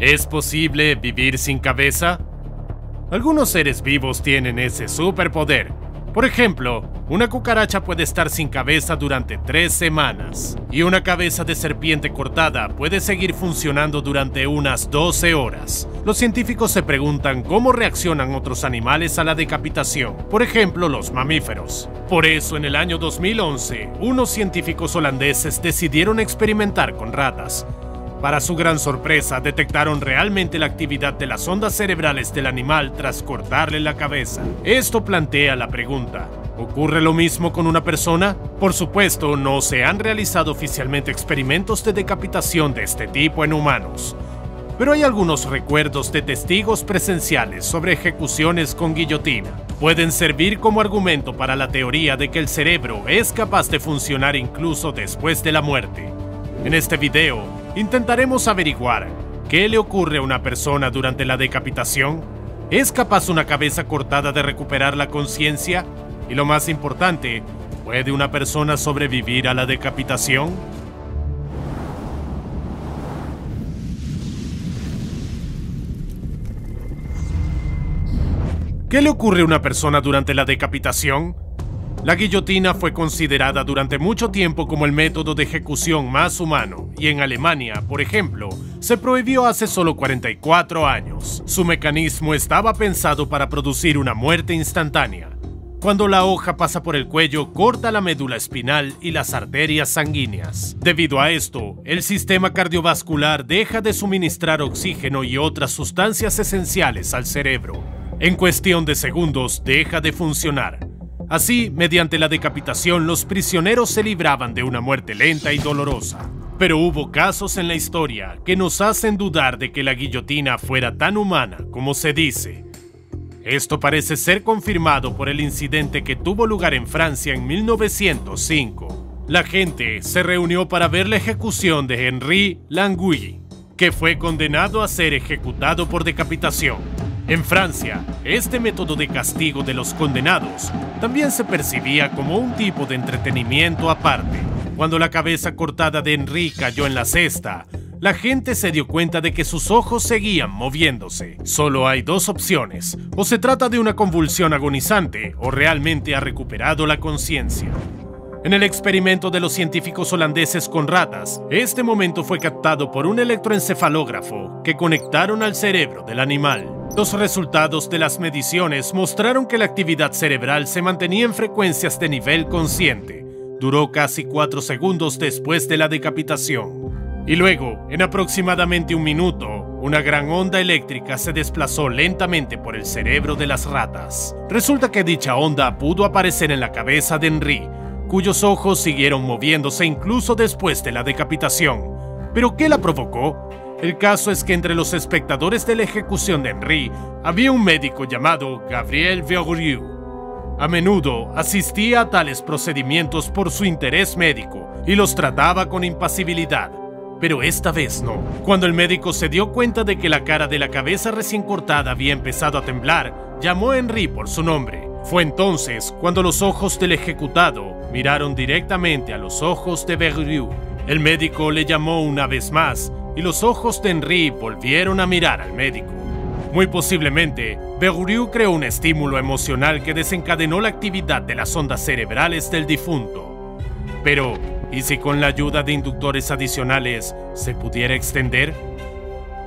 ¿Es posible vivir sin cabeza? Algunos seres vivos tienen ese superpoder. Por ejemplo, una cucaracha puede estar sin cabeza durante tres semanas y una cabeza de serpiente cortada puede seguir funcionando durante unas 12 horas. Los científicos se preguntan cómo reaccionan otros animales a la decapitación, por ejemplo los mamíferos. Por eso en el año 2011, unos científicos holandeses decidieron experimentar con ratas para su gran sorpresa, detectaron realmente la actividad de las ondas cerebrales del animal tras cortarle la cabeza. Esto plantea la pregunta, ¿ocurre lo mismo con una persona? Por supuesto, no se han realizado oficialmente experimentos de decapitación de este tipo en humanos. Pero hay algunos recuerdos de testigos presenciales sobre ejecuciones con guillotina. Pueden servir como argumento para la teoría de que el cerebro es capaz de funcionar incluso después de la muerte. En este video, intentaremos averiguar qué le ocurre a una persona durante la decapitación. ¿Es capaz una cabeza cortada de recuperar la conciencia? Y lo más importante, ¿puede una persona sobrevivir a la decapitación? ¿Qué le ocurre a una persona durante la decapitación? La guillotina fue considerada durante mucho tiempo como el método de ejecución más humano y en Alemania, por ejemplo, se prohibió hace solo 44 años. Su mecanismo estaba pensado para producir una muerte instantánea. Cuando la hoja pasa por el cuello, corta la médula espinal y las arterias sanguíneas. Debido a esto, el sistema cardiovascular deja de suministrar oxígeno y otras sustancias esenciales al cerebro. En cuestión de segundos deja de funcionar. Así, mediante la decapitación, los prisioneros se libraban de una muerte lenta y dolorosa. Pero hubo casos en la historia que nos hacen dudar de que la guillotina fuera tan humana como se dice. Esto parece ser confirmado por el incidente que tuvo lugar en Francia en 1905. La gente se reunió para ver la ejecución de Henri Langouille, que fue condenado a ser ejecutado por decapitación. En Francia, este método de castigo de los condenados también se percibía como un tipo de entretenimiento aparte. Cuando la cabeza cortada de Henri cayó en la cesta, la gente se dio cuenta de que sus ojos seguían moviéndose. Solo hay dos opciones, o se trata de una convulsión agonizante o realmente ha recuperado la conciencia. En el experimento de los científicos holandeses con ratas, este momento fue captado por un electroencefalógrafo que conectaron al cerebro del animal. Los resultados de las mediciones mostraron que la actividad cerebral se mantenía en frecuencias de nivel consciente. Duró casi 4 segundos después de la decapitación. Y luego, en aproximadamente un minuto, una gran onda eléctrica se desplazó lentamente por el cerebro de las ratas. Resulta que dicha onda pudo aparecer en la cabeza de Henry, cuyos ojos siguieron moviéndose incluso después de la decapitación. ¿Pero qué la provocó? El caso es que entre los espectadores de la ejecución de Henry había un médico llamado Gabriel Verriou. A menudo asistía a tales procedimientos por su interés médico y los trataba con impasibilidad. Pero esta vez no. Cuando el médico se dio cuenta de que la cara de la cabeza recién cortada había empezado a temblar, llamó a Henry por su nombre. Fue entonces cuando los ojos del ejecutado miraron directamente a los ojos de Verriou. El médico le llamó una vez más y los ojos de Henry volvieron a mirar al médico. Muy posiblemente, Berriou creó un estímulo emocional que desencadenó la actividad de las ondas cerebrales del difunto. Pero, ¿y si con la ayuda de inductores adicionales se pudiera extender?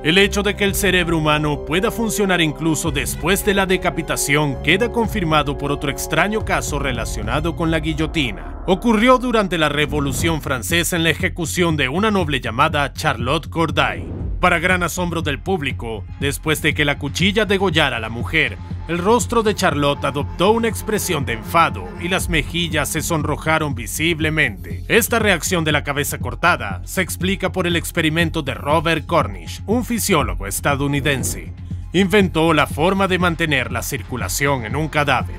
El hecho de que el cerebro humano pueda funcionar incluso después de la decapitación queda confirmado por otro extraño caso relacionado con la guillotina. Ocurrió durante la Revolución Francesa en la ejecución de una noble llamada Charlotte Corday. Para gran asombro del público, después de que la cuchilla degollara a la mujer, el rostro de Charlotte adoptó una expresión de enfado y las mejillas se sonrojaron visiblemente. Esta reacción de la cabeza cortada se explica por el experimento de Robert Cornish, un fisiólogo estadounidense. Inventó la forma de mantener la circulación en un cadáver.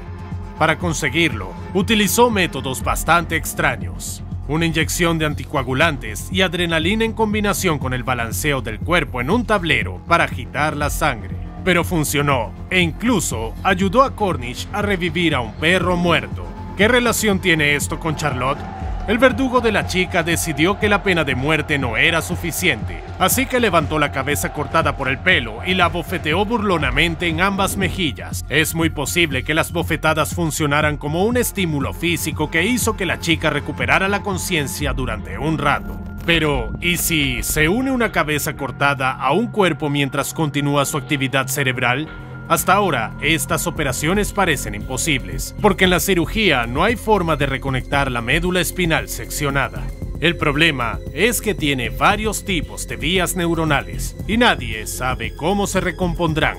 Para conseguirlo, utilizó métodos bastante extraños. Una inyección de anticoagulantes y adrenalina en combinación con el balanceo del cuerpo en un tablero para agitar la sangre pero funcionó e incluso ayudó a Cornish a revivir a un perro muerto. ¿Qué relación tiene esto con Charlotte? El verdugo de la chica decidió que la pena de muerte no era suficiente, así que levantó la cabeza cortada por el pelo y la bofeteó burlonamente en ambas mejillas. Es muy posible que las bofetadas funcionaran como un estímulo físico que hizo que la chica recuperara la conciencia durante un rato. Pero, ¿y si se une una cabeza cortada a un cuerpo mientras continúa su actividad cerebral? Hasta ahora, estas operaciones parecen imposibles, porque en la cirugía no hay forma de reconectar la médula espinal seccionada. El problema es que tiene varios tipos de vías neuronales y nadie sabe cómo se recompondrán.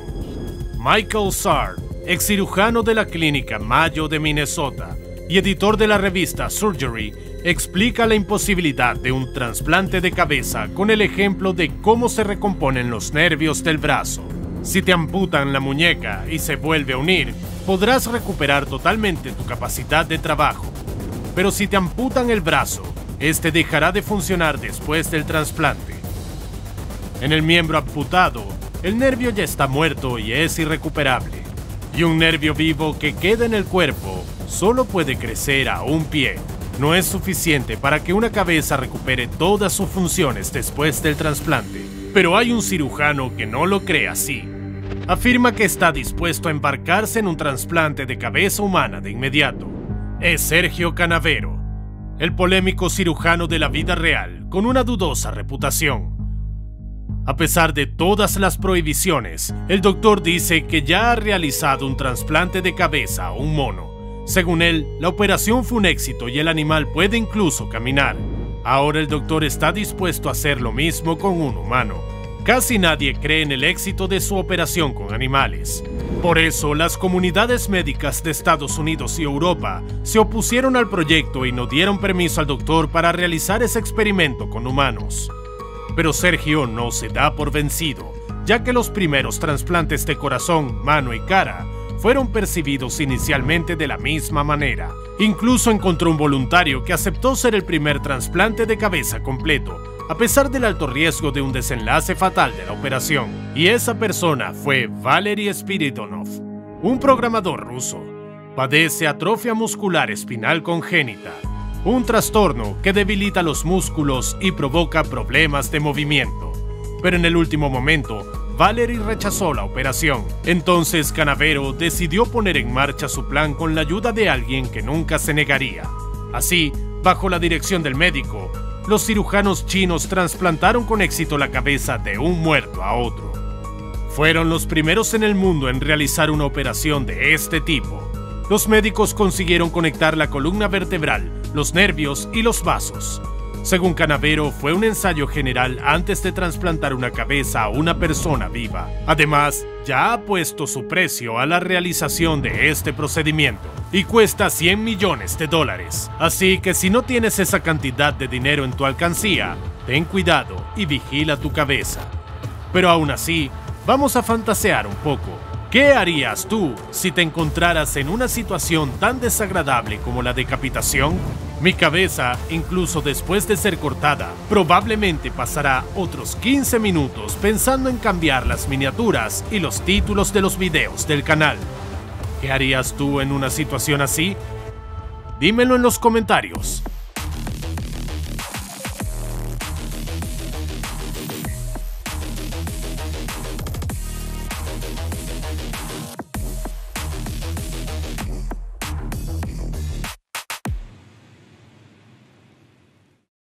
Michael Sard, ex cirujano de la clínica Mayo de Minnesota y editor de la revista Surgery, explica la imposibilidad de un trasplante de cabeza con el ejemplo de cómo se recomponen los nervios del brazo. Si te amputan la muñeca y se vuelve a unir, podrás recuperar totalmente tu capacidad de trabajo. Pero si te amputan el brazo, este dejará de funcionar después del trasplante. En el miembro amputado, el nervio ya está muerto y es irrecuperable. Y un nervio vivo que queda en el cuerpo solo puede crecer a un pie. No es suficiente para que una cabeza recupere todas sus funciones después del trasplante. Pero hay un cirujano que no lo cree así afirma que está dispuesto a embarcarse en un trasplante de cabeza humana de inmediato. Es Sergio Canavero, el polémico cirujano de la vida real con una dudosa reputación. A pesar de todas las prohibiciones, el doctor dice que ya ha realizado un trasplante de cabeza a un mono. Según él, la operación fue un éxito y el animal puede incluso caminar. Ahora el doctor está dispuesto a hacer lo mismo con un humano. Casi nadie cree en el éxito de su operación con animales. Por eso, las comunidades médicas de Estados Unidos y Europa se opusieron al proyecto y no dieron permiso al doctor para realizar ese experimento con humanos. Pero Sergio no se da por vencido, ya que los primeros trasplantes de corazón, mano y cara fueron percibidos inicialmente de la misma manera. Incluso encontró un voluntario que aceptó ser el primer trasplante de cabeza completo, a pesar del alto riesgo de un desenlace fatal de la operación. Y esa persona fue Valery Spiridonov, un programador ruso. Padece atrofia muscular espinal congénita, un trastorno que debilita los músculos y provoca problemas de movimiento. Pero en el último momento, Valery rechazó la operación. Entonces Canavero decidió poner en marcha su plan con la ayuda de alguien que nunca se negaría. Así, bajo la dirección del médico, los cirujanos chinos trasplantaron con éxito la cabeza de un muerto a otro. Fueron los primeros en el mundo en realizar una operación de este tipo. Los médicos consiguieron conectar la columna vertebral, los nervios y los vasos. Según Canavero, fue un ensayo general antes de trasplantar una cabeza a una persona viva. Además, ya ha puesto su precio a la realización de este procedimiento y cuesta 100 millones de dólares. Así que si no tienes esa cantidad de dinero en tu alcancía, ten cuidado y vigila tu cabeza. Pero aún así, vamos a fantasear un poco. ¿Qué harías tú si te encontraras en una situación tan desagradable como la decapitación? Mi cabeza, incluso después de ser cortada, probablemente pasará otros 15 minutos pensando en cambiar las miniaturas y los títulos de los videos del canal. ¿Qué harías tú en una situación así? Dímelo en los comentarios.